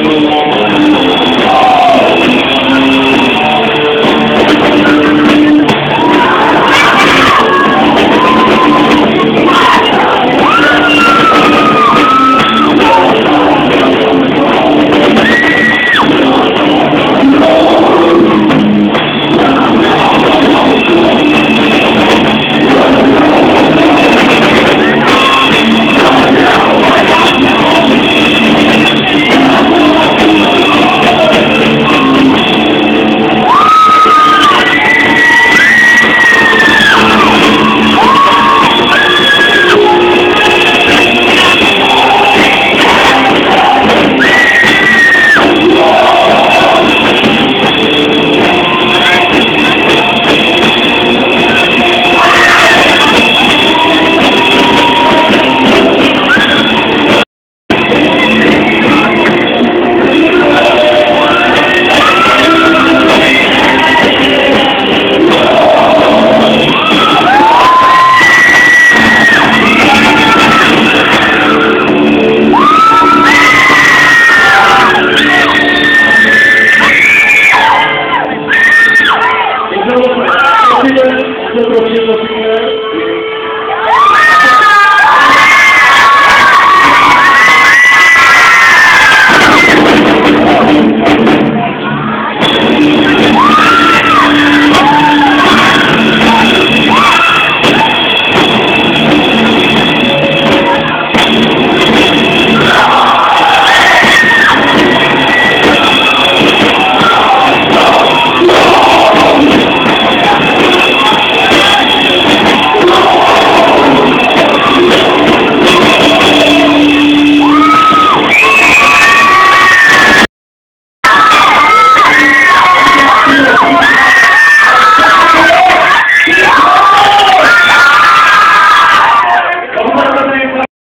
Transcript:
الله